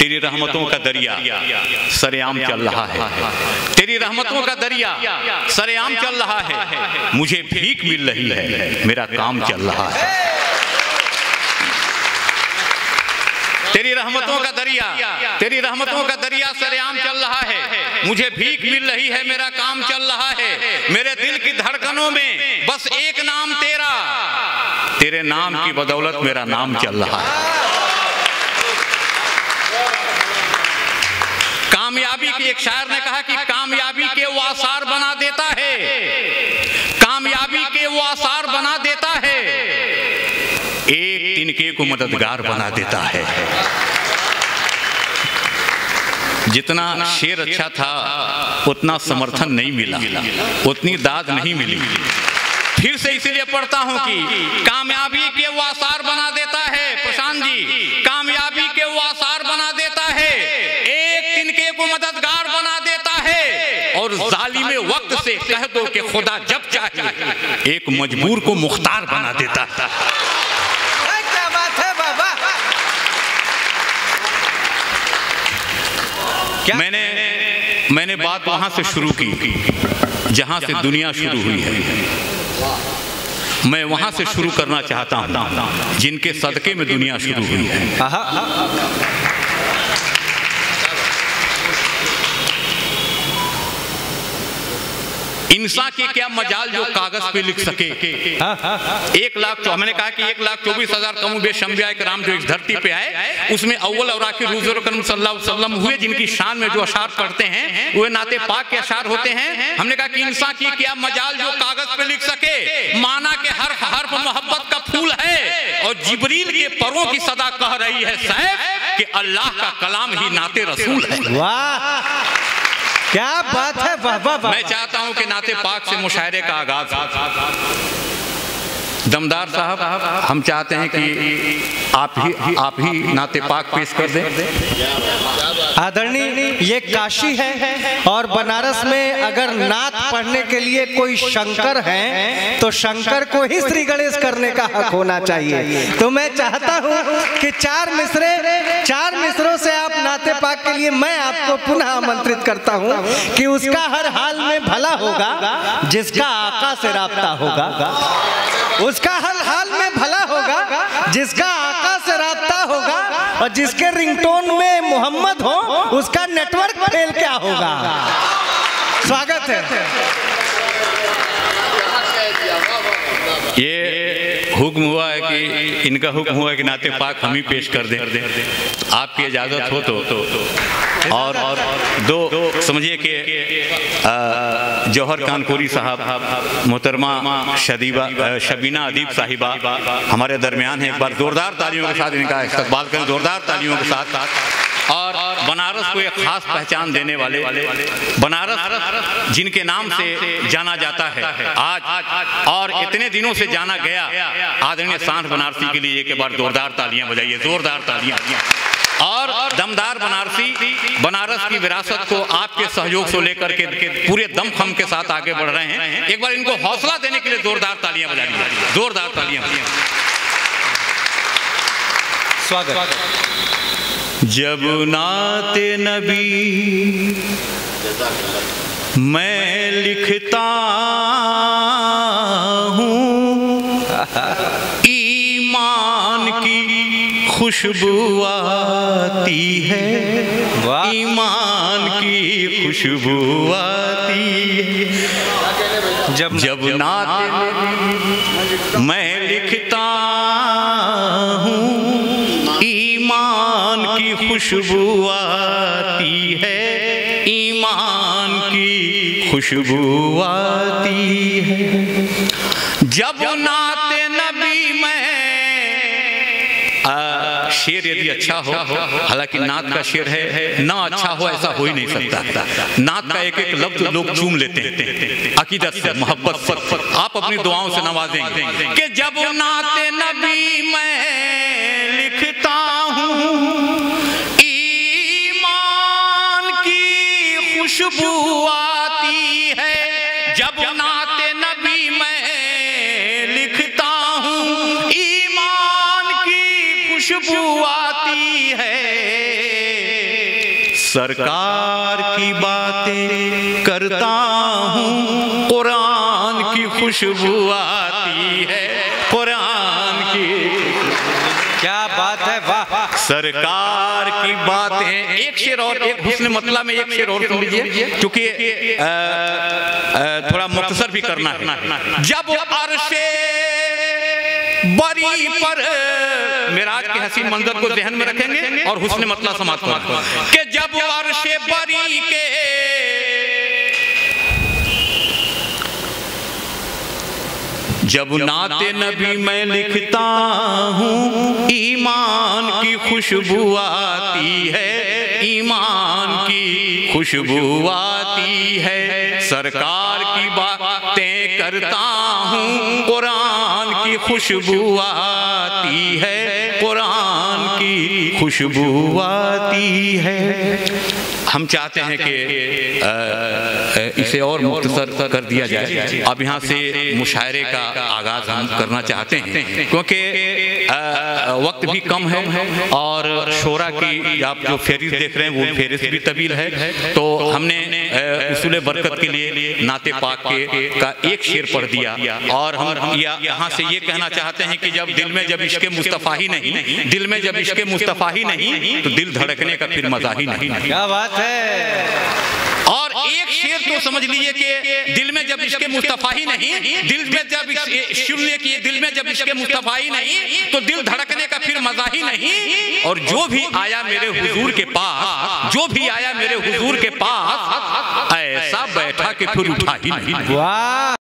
तेरी रहमतों का दरिया, सरेआम चल रहा है। तेरी रहमतों का दरिया, सरेआम चल रहा है। मुझे भीख मिल रही है, मेरा काम चल रहा है। तेरी रहमतों का दरिया, तेरी रहमतों का दरिया, सरेआम चल रहा है। मुझे भीख मिल रही है, मेरा काम चल रहा है। मेरे दिल की धड़कनों में बस एक नाम तेरा। तेरे नाम की बदौलत मेरा नाम चल रहा है। कामयाबी की एक शायर ने कहा कि कामयाबी के वो आसार बना देता है। कामयाबी के वो आसार बना देता है। एक तिनके को मददगार बना देता है। जितना शेर अच्छा था, उतना समर्थन नहीं मिला। उतनी दाद नहीं मिली। फिर से इसीलिए पढ़ता हूँ कि कामयाबी के वो आसार बना देता है। प्रशांत जी, कामयाबी को मददगार बना देता है। और जालिम वक्त से कह दो कि खुदा जब चाहे एक मजबूर को मुख्तार बना देता है। क्या बात है बाबा। मैंने मैंने बात वहाँ से शुरू की जहाँ से दुनिया शुरू हुई है। मैं वहाँ से शुरू करना चाहता हूँ जिनके सदके में दुनिया शुरू हुई है। इंसान की क्या मजाल जो कागज़ पे लिख सके? एक लाख चौ मैंने कहा कि एक लाख चौबीस हज़ार कम बेशम्बिया कराम जो इस धरती पे आए, उसमें अव्वल और आखिर वसल्लम हुए, जिनकी शान में जो अशार पढ़ते हैं, वे नाते पाक के अशार होते हैं। हमने कहा कि इंसान की क्या मजाल जो कागज़ पे लिख सके? माना के हर हर्फ मोहब्बत का फूल है, और जिबरील के परों की सदा कह रही है सैफ कि अल्लाह का कलाम ही नाते रसूल है। वाह। क्या बात है? वाह वाह मैं चाहता हूँ कि नाते पाक से मुशायरे का आगाज़ दमदार साहब, हम चाहते हैं कि आप ही आप ही नाते पाक पेश कर दें। आदरणीय, ये काशी है और बनारस में अगर नात पढ़ने के लिए कोई शंकर है तो शंकर को ही श्री गणेश करने का हक होना चाहिए। तो मैं चाहता हूँ कि चार मिसरे चार मिसरों से आप नाते पाक के लिए मैं आपको पुनः आमंत्रित करता हूँ कि उसका हर हाल में भला होगा, जिसका आका से राबता होगा। उसका हर हाल में भला होगा, जिसका आका से रहा होगा और जिसके रिंगटोन में मोहम्मद हो, उसका नेटवर्क फेल क्या होगा? स्वागत है। ये हुक्म हुआ है कि इनका हुक्म हुआ है कि नाते पाक हम ही पेश कर दें। आपकी इजाज़त हो तो। और और दो समझिए कि जौहर कानपुरी साहब मोहतरमा शदीबा शबीना अदीब साहिबा हमारे दरमियान है। एक बार जोरदार तालियों के साथ इनका इस्तकबाल करें जोरदार तालियों के साथ साथ। और बनारस को एक खास पहचान देने वाले बनारस जिनके नाम से जाना जाता है। आज और इतने दिनों से जाना गया। आदरणीय सांठ बनारसी के लिए एक बार जोरदार तालियाँ बजाइए, जोरदार तालियाँ। और दमदार बनारसी, बनारस की विरासत को आपके सहयोग से लेकर के पूरे दमखम के साथ आगे बढ़ रहे हैं। एक बार इनको हौसला देने के लिए जोरदार तालियाँ बजा लीजिए जोरदार तालियाँ स्वागत। जब नाते नबी मैं लिखता हूँ ईमान की खुशबू आती है। ईमान की खुशबू आती है। जब जब नाते मैं लिखता खुशबू आती है। ईमान की खुशबू आती है। जब नाते नबी में आ, शेर यदि अच्छा हो हालाँकि नात का शेर है ना अच्छा हो ऐसा हो ही नहीं सकता। नात का एक एक लफ्ज लोग चूम लेते हैं। अकीदत से मोहब्बत से। आप अपनी दुआओं से नवाजेंगे। कि जब नाते नबी मैं खुशबू आती है। सरकार की बातें करता हूँ कुरान की खुशबू आती है कुरान की। क्या बात है वाह। सरकार की बातें एक शेर और एक हुस्न मतला में एक शेर और सुन लीजिए क्योंकि थोड़ा मुख्तसर भी करना है। जब अरशे बरी पर मिराज के हसीन मंजर को जहन में रखेंगे और हुस्न मतला समाप्त करेंगे। कि जब अरशे बरी के जब नाते नबी मैं लिखता हूँ ईमान की खुशबू आती है। ईमान खुशबू आती है। सरकार की बातें करता हूँ कुरान की खुशबू आती है। कुरान की खुशबू आती है। हम चाहते हैं कि इसे और मुख्तसर कर दिया जाए। अब यहाँ से मुशायरे का आगाज़ हम करना चाहते हैं, क्योंकि वक्त भी कम है और शोरा की आप जो फेरिस देख रहे हैं, वो फेरिस भी तवील है। तो हमने उसूल बरकत के लिए नाते पाक के का एक शेर पढ़ दिया। और हम यहाँ से ये कहना चाहते हैं कि जब दिल में जब इश्क मुस्तफ़ा ही नहीं दिल में जब इश्क मुस्तफ़ा ही नहीं तो दिल धड़कने का फिर मज़ा ही नहीं। क्या बात है? और एक शेर तो समझ लीजिए कि दिल में जब इसके मुस्तफ़ा ही नहीं दिल में जब सुनिए कि दिल में जब इसके मुस्तफ़ा ही नहीं तो दिल धड़कने का फिर मज़ा ही नहीं। और जो भी आया मेरे हुजूर के पास जो भी आया मेरे हुजूर के पास ऐसा बैठा कि फिर उठा ही नहीं। वाह।